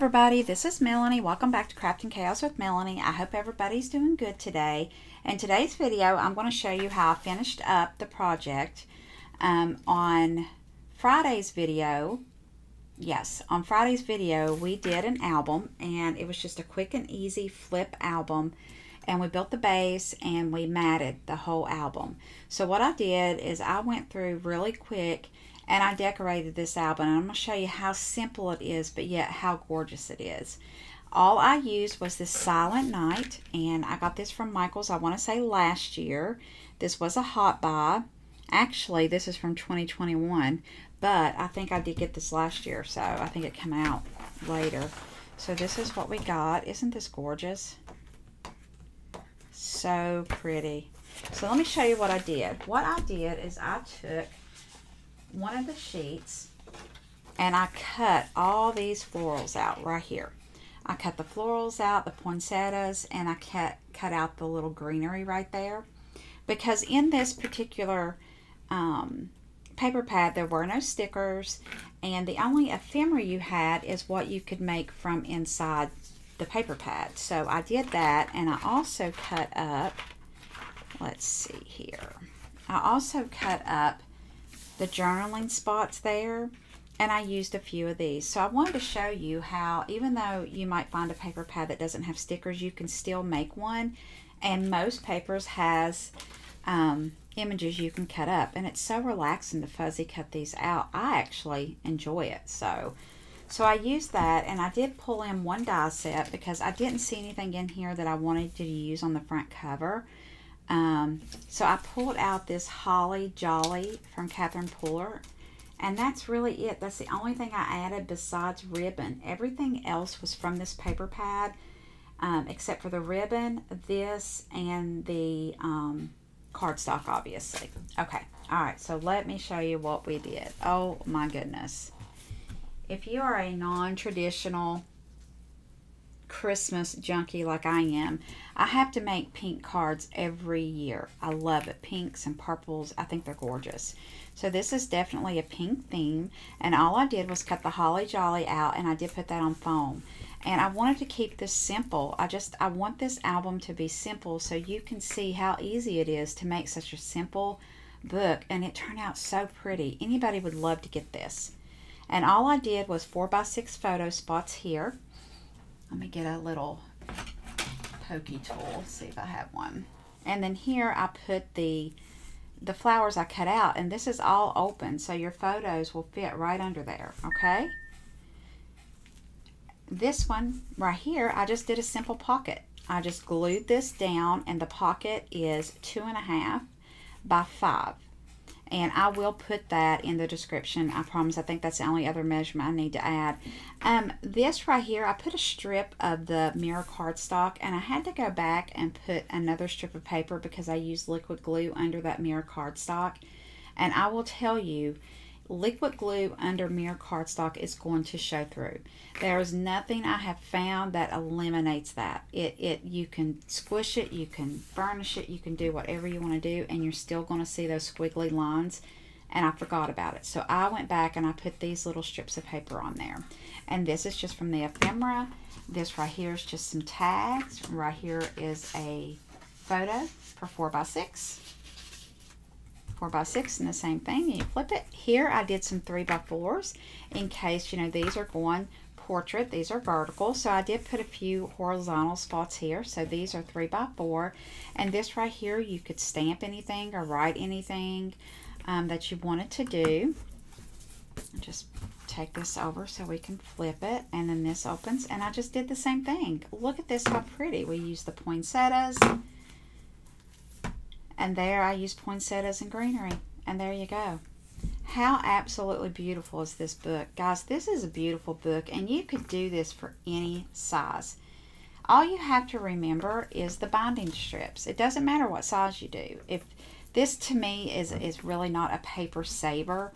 everybody, this is Melanie. Welcome back to Crafting Chaos with Melanie. I hope everybody's doing good today. In today's video, I'm going to show you how I finished up the project um, on Friday's video. Yes, on Friday's video, we did an album, and it was just a quick and easy flip album. And we built the base, and we matted the whole album. So what I did is I went through really quick and I decorated this album I'm going to show you how simple it is but yet how gorgeous it is. All I used was this Silent Night and I got this from Michaels I want to say last year. This was a hot buy. Actually this is from 2021 but I think I did get this last year so I think it came out later. So this is what we got. Isn't this gorgeous? So pretty. So let me show you what I did. What I did is I took one of the sheets and I cut all these florals out right here. I cut the florals out, the poinsettias, and I cut, cut out the little greenery right there. Because in this particular um, paper pad, there were no stickers, and the only ephemera you had is what you could make from inside the paper pad. So I did that, and I also cut up, let's see here, I also cut up the journaling spots there and I used a few of these. So I wanted to show you how even though you might find a paper pad that doesn't have stickers, you can still make one. And most papers has um, images you can cut up. And it's so relaxing to fuzzy cut these out. I actually enjoy it. So, so I used that and I did pull in one die set because I didn't see anything in here that I wanted to use on the front cover. Um, so I pulled out this Holly Jolly from Catherine Pooler. And that's really it. That's the only thing I added besides ribbon. Everything else was from this paper pad, um, except for the ribbon, this, and the um, cardstock, obviously. Okay, all right, so let me show you what we did. Oh, my goodness. If you are a non-traditional Christmas junkie like I am, I have to make pink cards every year. I love it. Pinks and purples, I think they're gorgeous. So this is definitely a pink theme. And all I did was cut the Holly Jolly out and I did put that on foam. And I wanted to keep this simple. I just, I want this album to be simple so you can see how easy it is to make such a simple book. And it turned out so pretty. Anybody would love to get this. And all I did was 4 by 6 photo spots here let me get a little pokey tool, see if I have one. And then here I put the the flowers I cut out, and this is all open, so your photos will fit right under there, okay? This one right here, I just did a simple pocket. I just glued this down, and the pocket is two and a half by five and I will put that in the description. I promise. I think that's the only other measurement I need to add. Um, this right here, I put a strip of the mirror cardstock, and I had to go back and put another strip of paper because I used liquid glue under that mirror cardstock. And I will tell you, liquid glue under mirror cardstock is going to show through. There is nothing I have found that eliminates that. It, it You can squish it, you can burnish it, you can do whatever you want to do, and you're still going to see those squiggly lines. And I forgot about it. So I went back and I put these little strips of paper on there. And this is just from the ephemera. This right here is just some tags. Right here is a photo for 4 by 6 4 by 6 and the same thing and you flip it. Here I did some 3 by 4s in case you know these are going portrait these are vertical. So I did put a few horizontal spots here. So these are 3 by 4 and this right here you could stamp anything or write anything um, that you wanted to do. Just take this over so we can flip it and then this opens and I just did the same thing. Look at this how pretty. We use the poinsettias and there I use poinsettias and greenery. And there you go. How absolutely beautiful is this book? Guys, this is a beautiful book, and you could do this for any size. All you have to remember is the binding strips. It doesn't matter what size you do. If this to me is is really not a paper saver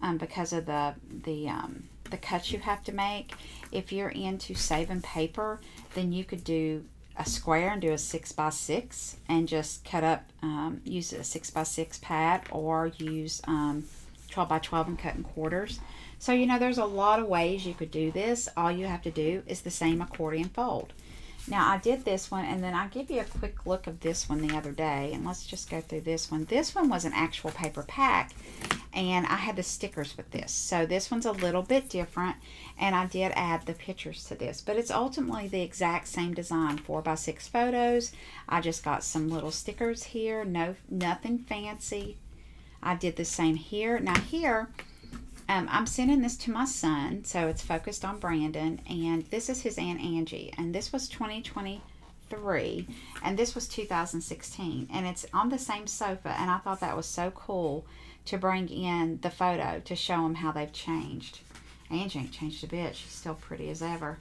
um, because of the the um, the cuts you have to make. If you're into saving paper, then you could do a square and do a six by six and just cut up, um, use a six by six pad or use um, 12 by 12 and cut in quarters. So, you know, there's a lot of ways you could do this. All you have to do is the same accordion fold. Now, I did this one, and then I give you a quick look of this one the other day. And let's just go through this one. This one was an actual paper pack, and I had the stickers with this. So this one's a little bit different, and I did add the pictures to this. But it's ultimately the exact same design, 4 by 6 photos. I just got some little stickers here, no nothing fancy. I did the same here. Now here, um, I'm sending this to my son, so it's focused on Brandon, and this is his Aunt Angie, and this was 2023, and this was 2016, and it's on the same sofa, and I thought that was so cool to bring in the photo to show them how they've changed. Angie ain't changed a bit. She's still pretty as ever.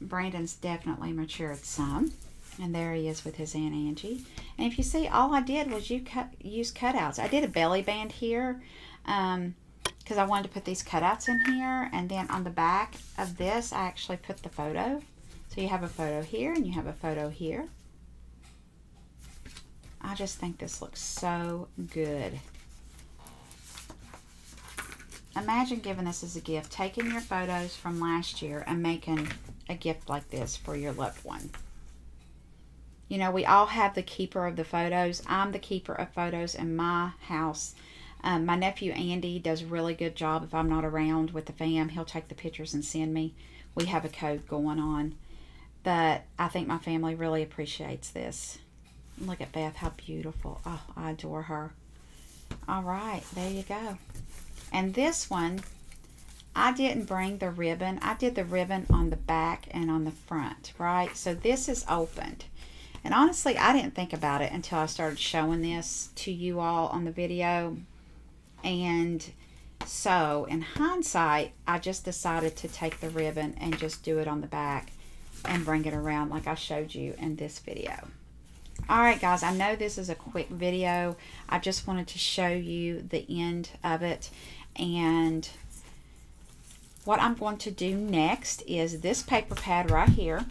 Brandon's definitely matured some. And there he is with his Aunt Angie. And if you see, all I did was you cut, use cutouts. I did a belly band here um, because I wanted to put these cutouts in here. And then on the back of this, I actually put the photo. So you have a photo here and you have a photo here. I just think this looks so good. Imagine giving this as a gift, taking your photos from last year and making a gift like this for your loved one. You know, we all have the keeper of the photos. I'm the keeper of photos in my house um, my nephew Andy does a really good job. If I'm not around with the fam, he'll take the pictures and send me. We have a code going on. But I think my family really appreciates this. Look at Beth, how beautiful. Oh, I adore her. All right, there you go. And this one, I didn't bring the ribbon. I did the ribbon on the back and on the front, right? So this is opened. And honestly, I didn't think about it until I started showing this to you all on the video. And so in hindsight, I just decided to take the ribbon and just do it on the back and bring it around like I showed you in this video. Alright guys, I know this is a quick video. I just wanted to show you the end of it. And what I'm going to do next is this paper pad right here.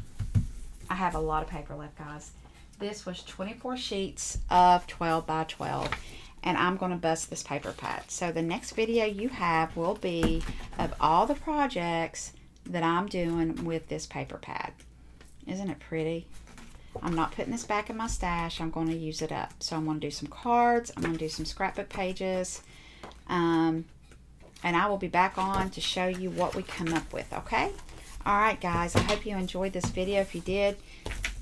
I have a lot of paper left guys. This was 24 sheets of 12 by 12 and I'm going to bust this paper pad. So the next video you have will be of all the projects that I'm doing with this paper pad. Isn't it pretty? I'm not putting this back in my stash. I'm going to use it up. So I'm going to do some cards. I'm going to do some scrapbook pages. Um, and I will be back on to show you what we come up with, okay? All right, guys. I hope you enjoyed this video. If you did,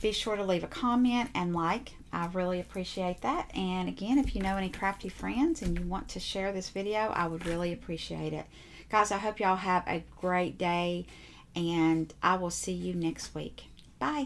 be sure to leave a comment and like. I really appreciate that. And again, if you know any crafty friends and you want to share this video, I would really appreciate it. Guys, I hope y'all have a great day and I will see you next week. Bye.